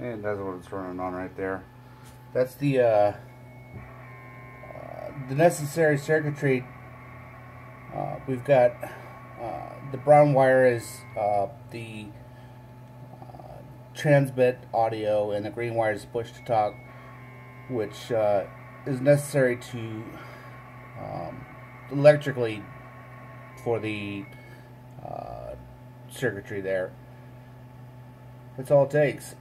Eh, and that's what it's running on right there. That's the uh, uh, the necessary circuitry. Uh, we've got uh, the brown wire is uh, the uh, transmit audio, and the green wire is push to talk, which is necessary to um, electrically for the circuitry there. That's all it takes.